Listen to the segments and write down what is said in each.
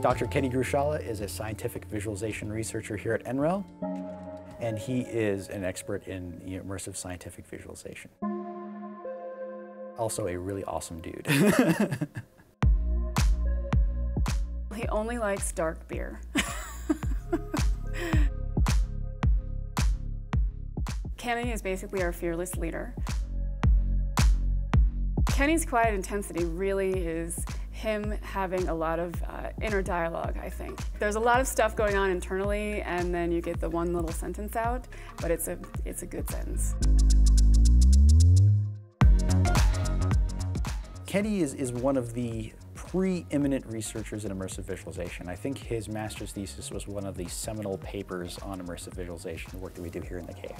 Dr. Kenny Gruchalla is a scientific visualization researcher here at NREL, and he is an expert in immersive scientific visualization. Also a really awesome dude. he only likes dark beer. Kenny is basically our fearless leader. Kenny's quiet intensity really is him having a lot of uh, inner dialogue, I think. There's a lot of stuff going on internally, and then you get the one little sentence out, but it's a, it's a good sentence. Kenny is, is one of the preeminent researchers in immersive visualization. I think his master's thesis was one of the seminal papers on immersive visualization, the work that we do here in the cave.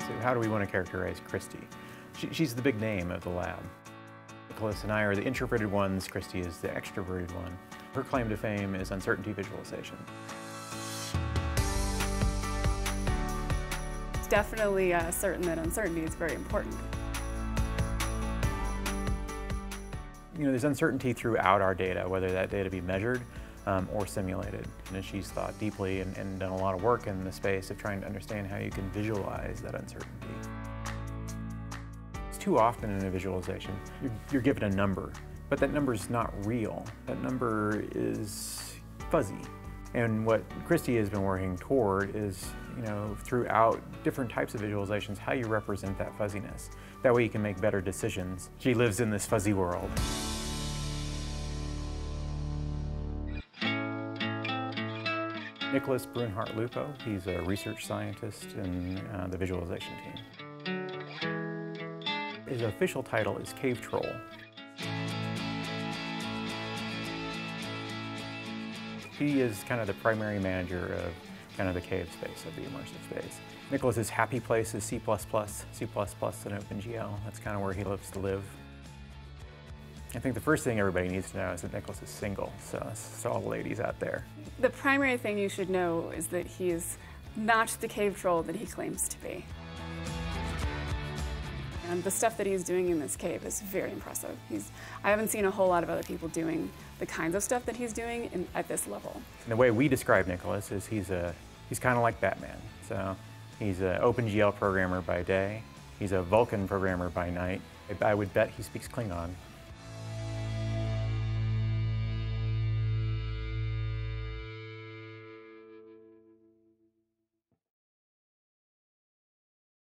So how do we want to characterize Kristi? She, she's the big name of the lab. Nicholas and I are the introverted ones, Kristi is the extroverted one. Her claim to fame is uncertainty visualization. It's definitely uh, certain that uncertainty is very important. You know, there's uncertainty throughout our data, whether that data be measured um, or simulated. And she's thought deeply and, and done a lot of work in the space of trying to understand how you can visualize that uncertainty too often in a visualization, you're, you're given a number, but that number is not real. That number is fuzzy. And what Kristi has been working toward is, you know, throughout different types of visualizations, how you represent that fuzziness. That way you can make better decisions. She lives in this fuzzy world. Nicholas Brunhart Lupo, he's a research scientist in uh, the visualization team. His official title is Cave Troll. He is kind of the primary manager of kind of the cave space, of the immersive space. Nicholas's happy place is C++, C++ and OpenGL. That's kind of where he loves to live. I think the first thing everybody needs to know is that Nicholas is single, so so all the ladies out there. The primary thing you should know is that he is not the cave troll that he claims to be. And the stuff that he's doing in this cave is very impressive. He's, I haven't seen a whole lot of other people doing the kinds of stuff that he's doing in, at this level. And the way we describe Nicholas is he's, a, he's kind of like Batman. So he's an OpenGL programmer by day. He's a Vulkan programmer by night. I would bet he speaks Klingon.